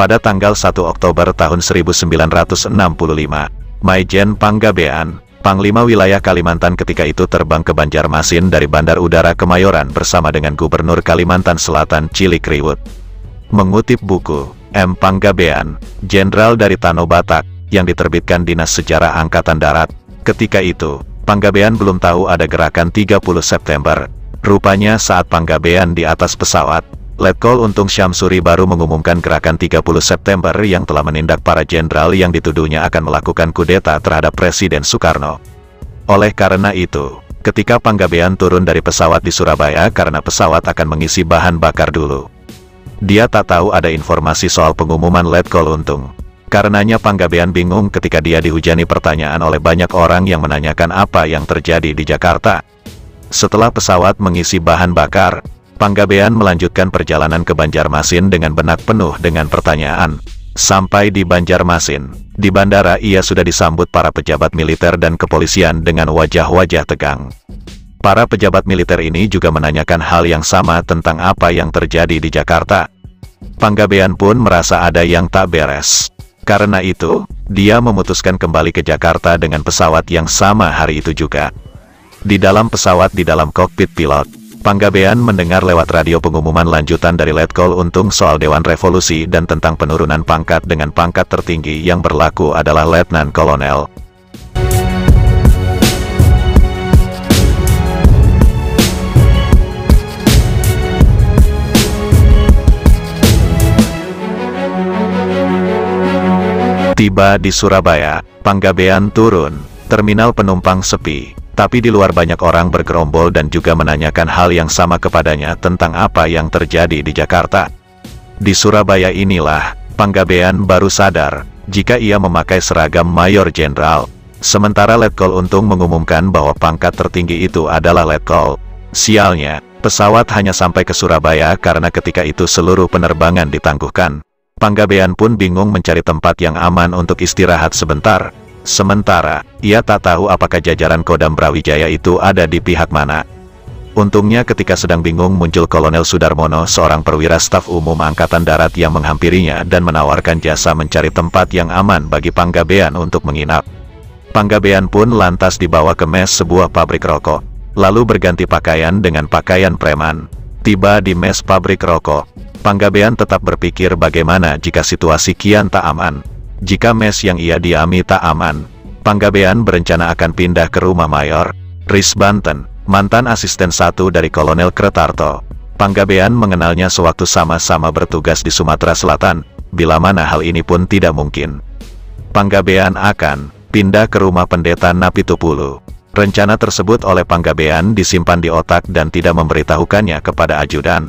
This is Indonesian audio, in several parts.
Pada tanggal 1 Oktober tahun 1965, Maijen Panggabean, Panglima Wilayah Kalimantan ketika itu terbang ke Banjarmasin dari Bandar Udara Kemayoran bersama dengan Gubernur Kalimantan Selatan Cilik Riwut. Mengutip buku, M. Panggabean, Jenderal dari Tano Batak, yang diterbitkan Dinas Sejarah Angkatan Darat, ketika itu, Panggabean belum tahu ada gerakan 30 September. Rupanya saat Panggabean di atas pesawat, Letkol Untung Syamsuri baru mengumumkan gerakan 30 September yang telah menindak para jenderal yang dituduhnya akan melakukan kudeta terhadap Presiden Soekarno. Oleh karena itu, ketika Panggabean turun dari pesawat di Surabaya karena pesawat akan mengisi bahan bakar dulu. Dia tak tahu ada informasi soal pengumuman Letkol Untung. Karenanya Panggabean bingung ketika dia dihujani pertanyaan oleh banyak orang yang menanyakan apa yang terjadi di Jakarta. Setelah pesawat mengisi bahan bakar, Panggabean melanjutkan perjalanan ke Banjarmasin dengan benak penuh dengan pertanyaan. Sampai di Banjarmasin, di bandara ia sudah disambut para pejabat militer dan kepolisian dengan wajah-wajah tegang. Para pejabat militer ini juga menanyakan hal yang sama tentang apa yang terjadi di Jakarta. Panggabean pun merasa ada yang tak beres. Karena itu, dia memutuskan kembali ke Jakarta dengan pesawat yang sama hari itu juga. Di dalam pesawat di dalam kokpit pilot, Panggabean mendengar lewat radio pengumuman lanjutan dari Letkol Untung soal Dewan Revolusi dan tentang penurunan pangkat dengan pangkat tertinggi yang berlaku adalah Letnan Kolonel. Tiba di Surabaya, Panggabean turun, terminal penumpang sepi, tapi di luar banyak orang bergerombol dan juga menanyakan hal yang sama kepadanya tentang apa yang terjadi di Jakarta. Di Surabaya inilah, Panggabean baru sadar, jika ia memakai seragam Mayor Jenderal. Sementara Letkol Untung mengumumkan bahwa pangkat tertinggi itu adalah Letkol. Sialnya, pesawat hanya sampai ke Surabaya karena ketika itu seluruh penerbangan ditangguhkan. Panggabean pun bingung mencari tempat yang aman untuk istirahat sebentar, Sementara, ia tak tahu apakah jajaran Kodam Brawijaya itu ada di pihak mana. Untungnya ketika sedang bingung muncul Kolonel Sudarmono seorang perwira staf umum Angkatan Darat yang menghampirinya dan menawarkan jasa mencari tempat yang aman bagi Panggabean untuk menginap. Panggabean pun lantas dibawa ke mes sebuah pabrik rokok, lalu berganti pakaian dengan pakaian preman. Tiba di mes pabrik rokok, Panggabean tetap berpikir bagaimana jika situasi kian tak aman. Jika mes yang ia diami tak aman, Panggabean berencana akan pindah ke rumah Mayor, Riz Banten, mantan asisten satu dari Kolonel Kretarto. Panggabean mengenalnya sewaktu sama-sama bertugas di Sumatera Selatan, bila mana hal ini pun tidak mungkin. Panggabean akan pindah ke rumah pendeta Napitupulu. Rencana tersebut oleh Panggabean disimpan di otak dan tidak memberitahukannya kepada ajudan.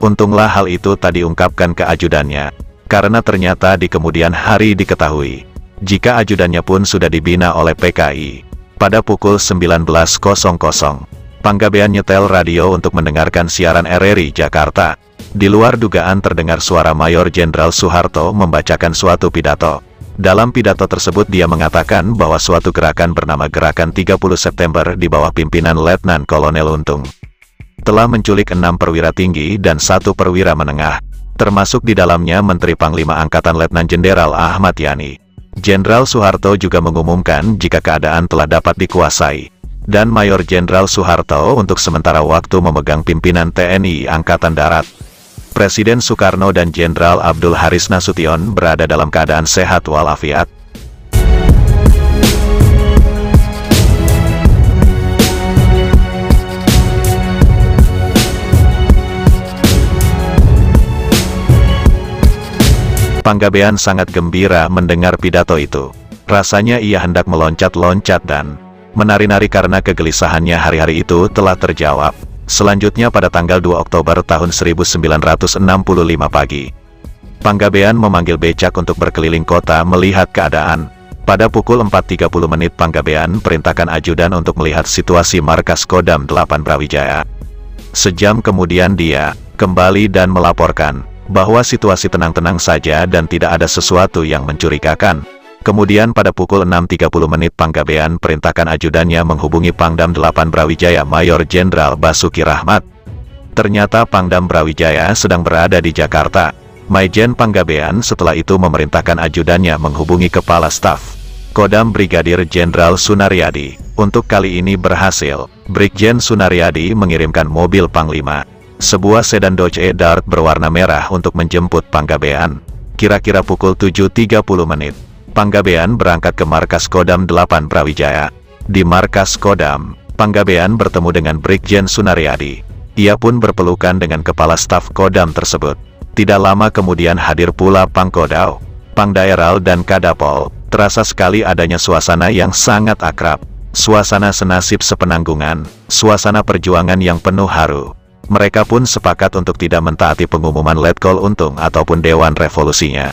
Untunglah hal itu tadi ungkapkan ke ajudannya, karena ternyata di kemudian hari diketahui, jika ajudannya pun sudah dibina oleh PKI. Pada pukul 19.00, Panggabean nyetel radio untuk mendengarkan siaran RRI Jakarta. Di luar dugaan terdengar suara Mayor Jenderal Soeharto membacakan suatu pidato. Dalam pidato tersebut dia mengatakan bahwa suatu gerakan bernama Gerakan 30 September di bawah pimpinan Letnan Kolonel Untung telah menculik enam perwira tinggi dan satu perwira menengah, termasuk di dalamnya Menteri Panglima Angkatan Letnan Jenderal Ahmad Yani. Jenderal Soeharto juga mengumumkan jika keadaan telah dapat dikuasai, dan Mayor Jenderal Soeharto untuk sementara waktu memegang pimpinan TNI Angkatan Darat. Presiden Soekarno dan Jenderal Abdul Haris Nasution berada dalam keadaan sehat walafiat, Panggabean sangat gembira mendengar pidato itu. Rasanya ia hendak meloncat-loncat dan menari-nari karena kegelisahannya hari-hari itu telah terjawab. Selanjutnya pada tanggal 2 Oktober tahun 1965 pagi, Panggabean memanggil becak untuk berkeliling kota melihat keadaan. Pada pukul 4.30 menit Panggabean perintahkan ajudan untuk melihat situasi markas Kodam 8 Brawijaya. Sejam kemudian dia kembali dan melaporkan bahwa situasi tenang-tenang saja dan tidak ada sesuatu yang mencurigakan. Kemudian pada pukul 6.30 menit Panggabean perintahkan ajudannya menghubungi Pangdam 8 Brawijaya Mayor Jenderal Basuki Rahmat. Ternyata Pangdam Brawijaya sedang berada di Jakarta. Maijen Panggabean setelah itu memerintahkan ajudannya menghubungi Kepala Staf Kodam Brigadir Jenderal Sunaryadi. Untuk kali ini berhasil, Brigjen Sunaryadi mengirimkan mobil Panglima, sebuah sedan Dodge Dart berwarna merah untuk menjemput Panggabean. Kira-kira pukul 7.30 menit, Panggabean berangkat ke markas Kodam 8 Brawijaya. Di markas Kodam, Panggabean bertemu dengan Brigjen Sunaryadi. Ia pun berpelukan dengan kepala staf Kodam tersebut. Tidak lama kemudian hadir pula Pangkodau, Pangdaeral dan Kadapol. Terasa sekali adanya suasana yang sangat akrab. Suasana senasib sepenanggungan, suasana perjuangan yang penuh haru. Mereka pun sepakat untuk tidak mentaati pengumuman Letkol Untung ataupun Dewan Revolusinya.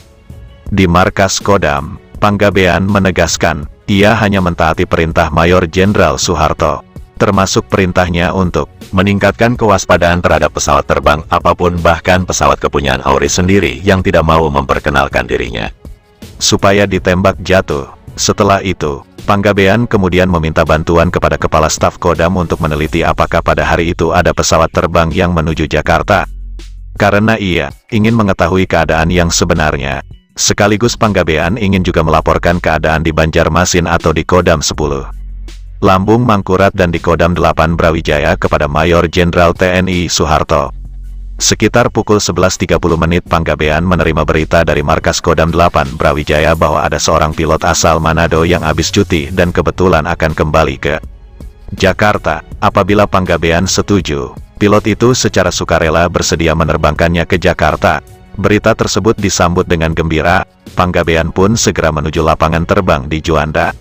Di markas Kodam, Panggabean menegaskan, ia hanya mentaati perintah Mayor Jenderal Soeharto termasuk perintahnya untuk meningkatkan kewaspadaan terhadap pesawat terbang apa pun bahkan pesawat kepunyaan Auris sendiri yang tidak mau memperkenalkan dirinya. Supaya ditembak jatuh. Setelah itu, Panggabean kemudian meminta bantuan kepada Kepala Staf Kodam untuk meneliti apakah pada hari itu ada pesawat terbang yang menuju Jakarta. Karena ia ingin mengetahui keadaan yang sebenarnya. Sekaligus Panggabean ingin juga melaporkan keadaan di Banjarmasin atau di Kodam 10. Lambung Mangkurat dan di Kodam 8 Brawijaya kepada Mayor Jenderal TNI Soeharto. Sekitar pukul 11.30 menit Panggabean menerima berita dari markas Kodam 8 Brawijaya bahwa ada seorang pilot asal Manado yang habis cuti dan kebetulan akan kembali ke Jakarta. Apabila Panggabean setuju, pilot itu secara sukarela bersedia menerbangkannya ke Jakarta. Berita tersebut disambut dengan gembira, Panggabean pun segera menuju lapangan terbang di Juanda.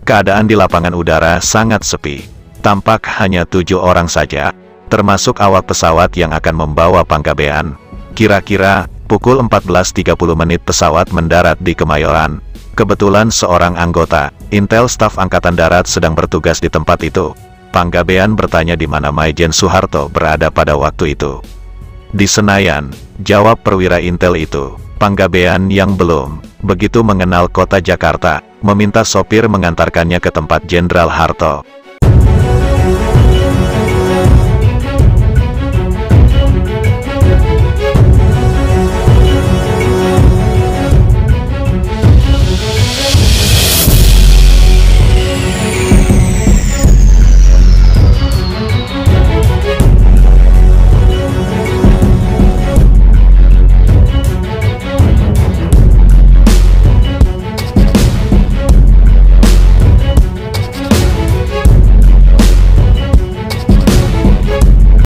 Keadaan di lapangan udara sangat sepi. Tampak hanya tujuh orang saja, termasuk awak pesawat yang akan membawa Panggabean. Kira-kira, pukul 14.30 menit pesawat mendarat di Kemayoran. Kebetulan seorang anggota, Intel Staf Angkatan Darat sedang bertugas di tempat itu. Panggabean bertanya di mana Maijen Soeharto berada pada waktu itu. Di Senayan, jawab perwira Intel itu. Panggabean yang belum begitu mengenal kota Jakarta, meminta sopir mengantarkannya ke tempat Jenderal Harto.